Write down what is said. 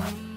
Bye.